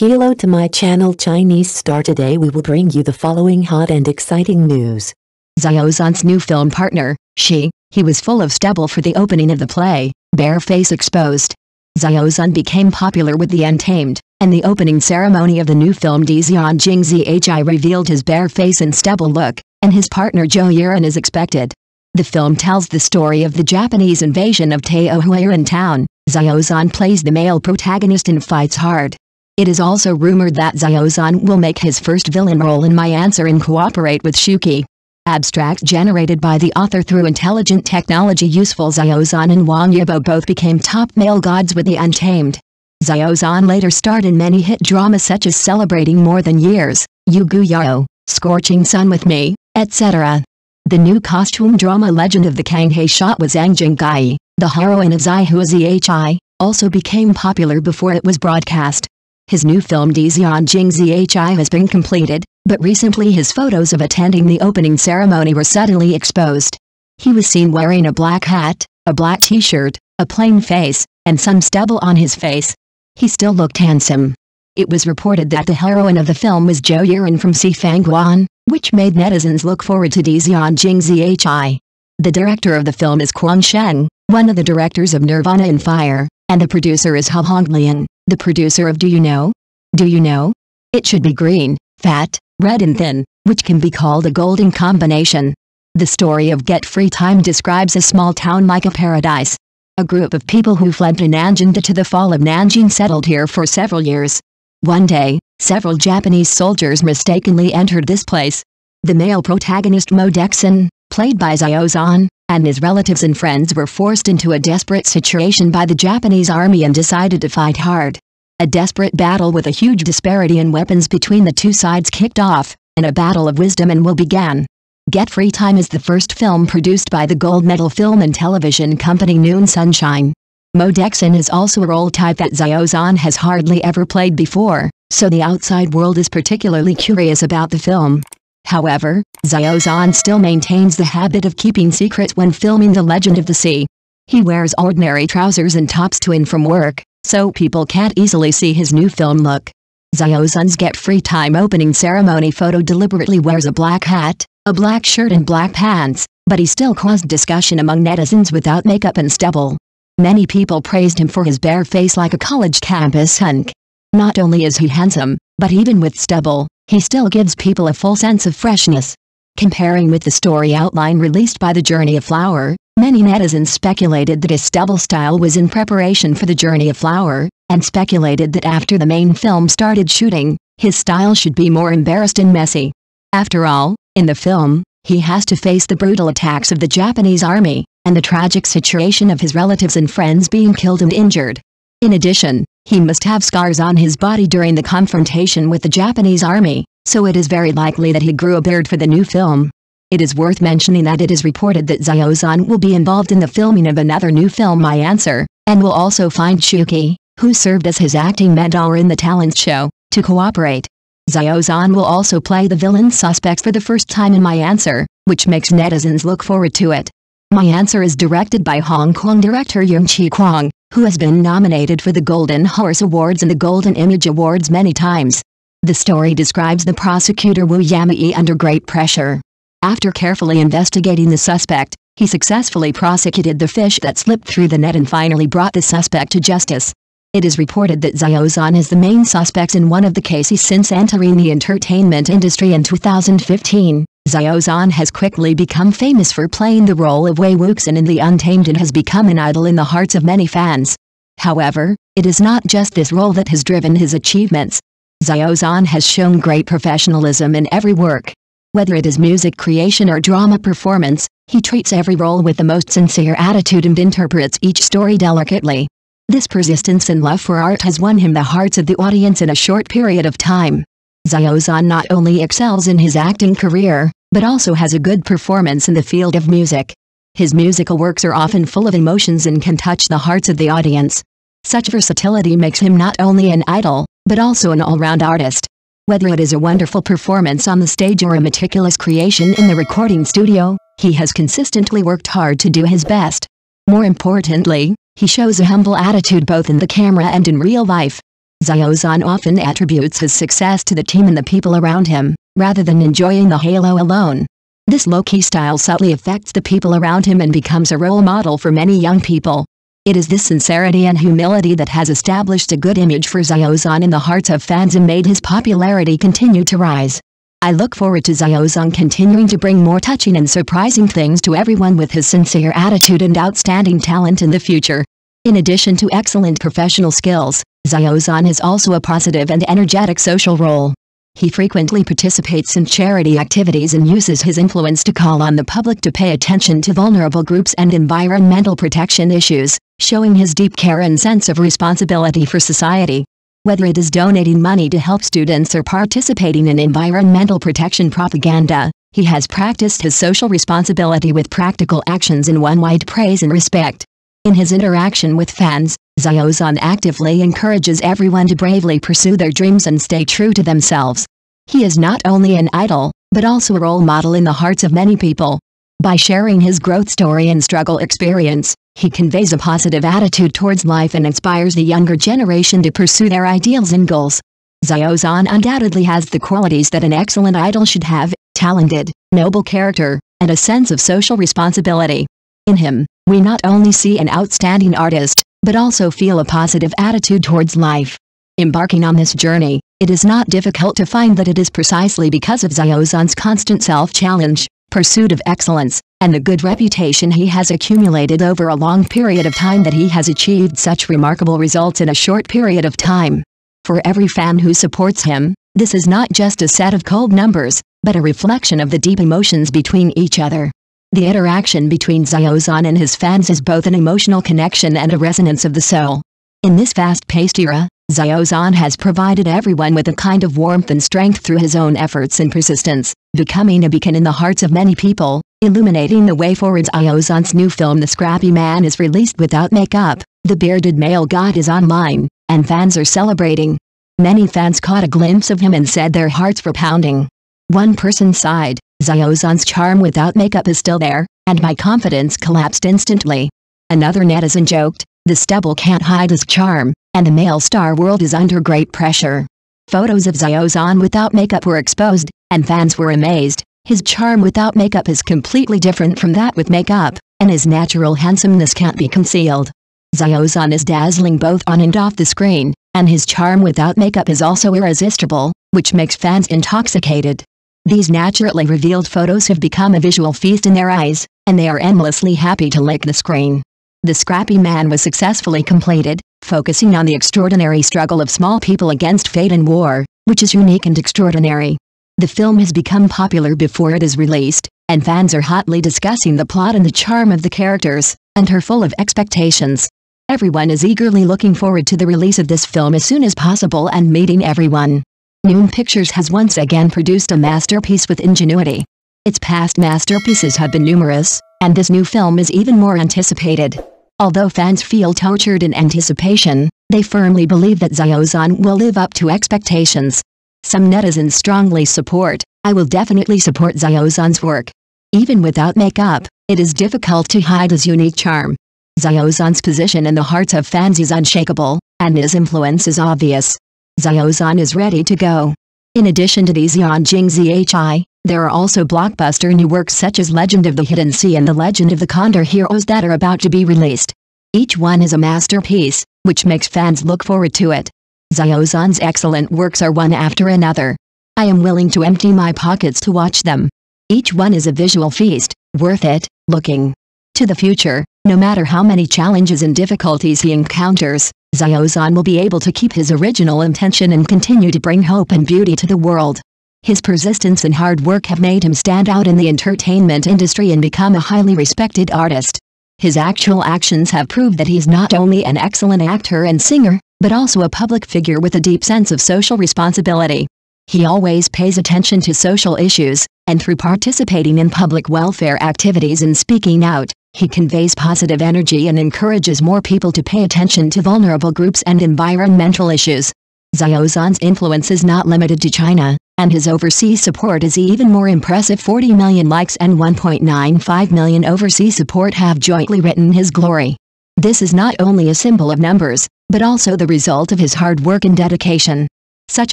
Hello to my channel Chinese Star today we will bring you the following hot and exciting news. Xiao Zhan's new film partner, She, he was full of stubble for the opening of the play, Bare Face Exposed. Xiao Zhan became popular with The Untamed, and the opening ceremony of the new film Dizian Jing Zhi revealed his bare face and stubble look, and his partner Zhou Yiren is expected. The film tells the story of the Japanese invasion of Taohuiran town. Xiao Zhan plays the male protagonist and fights hard. It is also rumored that Xiao Zhan will make his first villain role in My Answer and cooperate with Shu Qi. Abstract generated by the author through intelligent technology useful Xiao Zhan and Wang Yibo both became top male gods with The Untamed. Xiao Zhan later starred in many hit dramas such as Celebrating More Than Years, Yu Gu Yao, Scorching Sun with Me, etc. The new costume drama Legend of the Kanghe shot with Zhang Jinggai, the heroine of Zaihu Zhi, also became popular before it was broadcast. His new film Dizian Jing Zhi has been completed, but recently his photos of attending the opening ceremony were suddenly exposed. He was seen wearing a black hat, a black t-shirt, a plain face, and some stubble on his face. He still looked handsome. It was reported that the heroine of the film was Zhou Yiren from Sifangguan, which made netizens look forward to Dizian Jing Zhi. The director of the film is Kong Sheng, one of the directors of Nirvana in Fire, and the producer is Hou Hongliang, the producer of Do You Know? Do You Know? It should be green, fat, red and thin, which can be called a golden combination. The story of Get Free Time describes a small town like a paradise. A group of people who fled to Nanjing to the fall of Nanjing settled here for several years. One day, several Japanese soldiers mistakenly entered this place. The male protagonist Mo Dexin, played by Xiao Zhan, and his relatives and friends were forced into a desperate situation by the Japanese army and decided to fight hard. A desperate battle with a huge disparity in weapons between the two sides kicked off, and a battle of wisdom and will began. Get Free Time is the first film produced by the gold medal film and television company Noon Sunshine. Mo Dexin is also a role type that Xiao Zhan has hardly ever played before, so the outside world is particularly curious about the film. However, Xiao Zhan still maintains the habit of keeping secrets when filming The Legend of the Sea. He wears ordinary trousers and tops to and from work, so people can't easily see his new film look. Xiao Zhan's Get Free Time opening ceremony photo deliberately wears a black hat, a black shirt and black pants, but he still caused discussion among netizens without makeup and stubble. Many people praised him for his bare face like a college campus hunk. Not only is he handsome, but even with stubble, he still gives people a full sense of freshness. Comparing with the story outline released by The Journey of Flower, many netizens speculated that his stubble style was in preparation for The Journey of Flower, and speculated that after the main film started shooting, his style should be more embarrassed and messy. After all, in the film, he has to face the brutal attacks of the Japanese army, and the tragic situation of his relatives and friends being killed and injured. In addition, he must have scars on his body during the confrontation with the Japanese army, so it is very likely that he grew a beard for the new film. It is worth mentioning that it is reported that Xiao Zhan will be involved in the filming of another new film My Answer, and will also find Shu Qi, who served as his acting mentor in the talent show, to cooperate. Xiao Zhan will also play the villain suspects for the first time in My Answer, which makes netizens look forward to it. My Answer is directed by Hong Kong director Yung Chi Kwong, who has been nominated for the Golden Horse Awards and the Golden Image Awards many times. The story describes the prosecutor Wu Yamei under great pressure. After carefully investigating the suspect, he successfully prosecuted the fish that slipped through the net and finally brought the suspect to justice. It is reported that Xiao Zhan is the main suspect in one of the cases since entering the entertainment industry in 2015. Xiao Zhan has quickly become famous for playing the role of Wei Wuxian in The Untamed and has become an idol in the hearts of many fans. However, it is not just this role that has driven his achievements. Xiao Zhan has shown great professionalism in every work. Whether it is music creation or drama performance, he treats every role with the most sincere attitude and interprets each story delicately. This persistence and love for art has won him the hearts of the audience in a short period of time. Xiao Zhan not only excels in his acting career, but also has a good performance in the field of music. His musical works are often full of emotions and can touch the hearts of the audience. Such versatility makes him not only an idol, but also an all-round artist. Whether it is a wonderful performance on the stage or a meticulous creation in the recording studio, he has consistently worked hard to do his best. More importantly, he shows a humble attitude both in the camera and in real life. Xiao Zhan often attributes his success to the team and the people around him, rather than enjoying the halo alone. This low-key style subtly affects the people around him and becomes a role model for many young people. It is this sincerity and humility that has established a good image for Xiao Zhan in the hearts of fans and made his popularity continue to rise. I look forward to Xiao Zhan continuing to bring more touching and surprising things to everyone with his sincere attitude and outstanding talent in the future. In addition to excellent professional skills, Xiao Zhan is also a positive and energetic social role. He frequently participates in charity activities and uses his influence to call on the public to pay attention to vulnerable groups and environmental protection issues, showing his deep care and sense of responsibility for society. Whether it is donating money to help students or participating in environmental protection propaganda, he has practiced his social responsibility with practical actions in one wide praise and respect. In his interaction with fans, Xiao Zhan actively encourages everyone to bravely pursue their dreams and stay true to themselves. He is not only an idol, but also a role model in the hearts of many people. By sharing his growth story and struggle experience, he conveys a positive attitude towards life and inspires the younger generation to pursue their ideals and goals. Xiao Zhan undoubtedly has the qualities that an excellent idol should have, talented, noble character, and a sense of social responsibility. In him, we not only see an outstanding artist, but also feel a positive attitude towards life. Embarking on this journey, it is not difficult to find that it is precisely because of Xiao Zhan's constant self-challenge, pursuit of excellence, and the good reputation he has accumulated over a long period of time that he has achieved such remarkable results in a short period of time. For every fan who supports him, this is not just a set of cold numbers, but a reflection of the deep emotions between each other. The interaction between Xiao Zhan and his fans is both an emotional connection and a resonance of the soul. In this fast-paced era, Xiao Zhan has provided everyone with a kind of warmth and strength through his own efforts and persistence, becoming a beacon in the hearts of many people, illuminating the way forward. Xiao Zhan's new film The Scrappy Man is released without makeup, the bearded male god is online, and fans are celebrating. Many fans caught a glimpse of him and said their hearts were pounding. One person sighed, Xiao Zhan's charm without makeup is still there, and my confidence collapsed instantly. Another netizen joked, the stubble can't hide his charm, and the male star world is under great pressure. Photos of Xiao Zhan without makeup were exposed, and fans were amazed. His charm without makeup is completely different from that with makeup, and his natural handsomeness can't be concealed. Xiao Zhan is dazzling both on and off the screen, and his charm without makeup is also irresistible, which makes fans intoxicated. These naturally revealed photos have become a visual feast in their eyes, and they are endlessly happy to lick the screen. The Scrappy Man was successfully completed, focusing on the extraordinary struggle of small people against fate and war, which is unique and extraordinary. The film has become popular before it is released, and fans are hotly discussing the plot and the charm of the characters, and are full of expectations. Everyone is eagerly looking forward to the release of this film as soon as possible and meeting everyone. Neum Pictures has once again produced a masterpiece with ingenuity. Its past masterpieces have been numerous, and this new film is even more anticipated. Although fans feel tortured in anticipation, they firmly believe that Xiao Zhan will live up to expectations. Some netizens strongly support, I will definitely support Xiao Zhan's work. Even without makeup, it is difficult to hide his unique charm. Xiao Zhan's position in the hearts of fans is unshakable, and his influence is obvious. Xiao Zhan is ready to go. In addition to these Yanjing Zhi, there are also blockbuster new works such as Legend of the Hidden Sea and The Legend of the Condor Heroes that are about to be released. Each one is a masterpiece, which makes fans look forward to it. Xiao Zhan's excellent works are one after another. I am willing to empty my pockets to watch them. Each one is a visual feast, worth it, looking to the future, no matter how many challenges and difficulties he encounters, Xiao Zhan will be able to keep his original intention and continue to bring hope and beauty to the world. His persistence and hard work have made him stand out in the entertainment industry and become a highly respected artist. His actual actions have proved that he is not only an excellent actor and singer, but also a public figure with a deep sense of social responsibility. He always pays attention to social issues, and through participating in public welfare activities and speaking out, he conveys positive energy and encourages more people to pay attention to vulnerable groups and environmental issues. Xiao Zhan's influence is not limited to China, and his overseas support is even more impressive 40 million likes and 1.95 million overseas support have jointly written his glory. This is not only a symbol of numbers, but also the result of his hard work and dedication. Such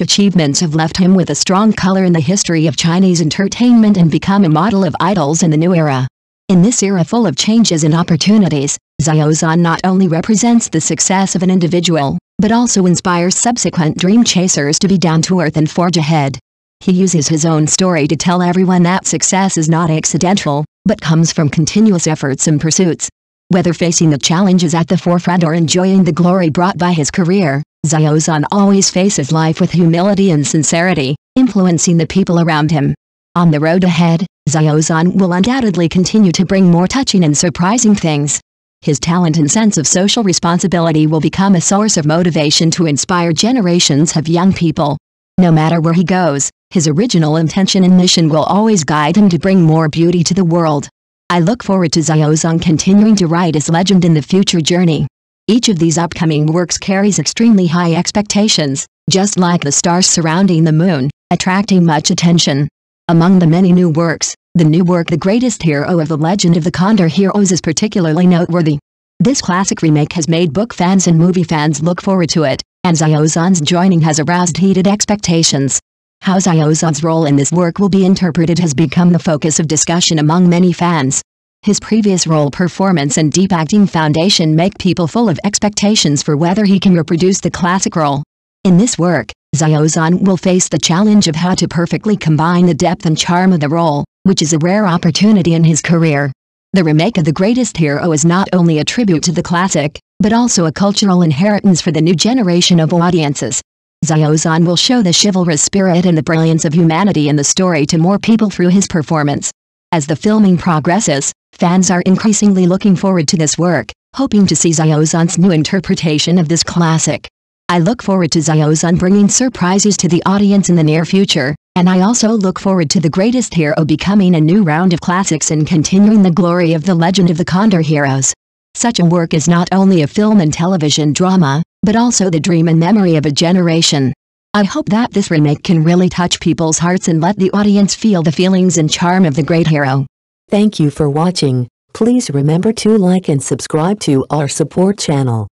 achievements have left him with a strong color in the history of Chinese entertainment and become a model of idols in the new era. In this era full of changes and opportunities, Xiao Zhan not only represents the success of an individual, but also inspires subsequent dream chasers to be down to earth and forge ahead. He uses his own story to tell everyone that success is not accidental, but comes from continuous efforts and pursuits. Whether facing the challenges at the forefront or enjoying the glory brought by his career, Xiao Zhan always faces life with humility and sincerity, influencing the people around him. On the road ahead, Xiao Zhan will undoubtedly continue to bring more touching and surprising things. His talent and sense of social responsibility will become a source of motivation to inspire generations of young people. No matter where he goes, his original intention and mission will always guide him to bring more beauty to the world. I look forward to Xiao continuing to write his legend in the future journey. Each of these upcoming works carries extremely high expectations, just like the stars surrounding the moon, attracting much attention. Among the many new works, the new work The Greatest Hero of the Legend of the Condor Heroes is particularly noteworthy. This classic remake has made book fans and movie fans look forward to it, and Xiao Zhan's joining has aroused heated expectations. How Xiao Zhan's role in this work will be interpreted has become the focus of discussion among many fans. His previous role performance and deep acting foundation make people full of expectations for whether he can reproduce the classic role. In this work, Xiao Zhan will face the challenge of how to perfectly combine the depth and charm of the role, which is a rare opportunity in his career. The remake of The Greatest Hero is not only a tribute to the classic, but also a cultural inheritance for the new generation of audiences. Xiao Zhan will show the chivalrous spirit and the brilliance of humanity in the story to more people through his performance. As the filming progresses, Fans are increasingly looking forward to this work, hoping to see Xiao new interpretation of this classic. I look forward to Xiao bringing surprises to the audience in the near future, and I also look forward to The Greatest Hero becoming a new round of classics and continuing the glory of the legend of the Condor Heroes. Such a work is not only a film and television drama, but also the dream and memory of a generation. I hope that this remake can really touch people's hearts and let the audience feel the feelings and charm of the great hero. Thank you for watching. Please remember to like and subscribe to our support channel.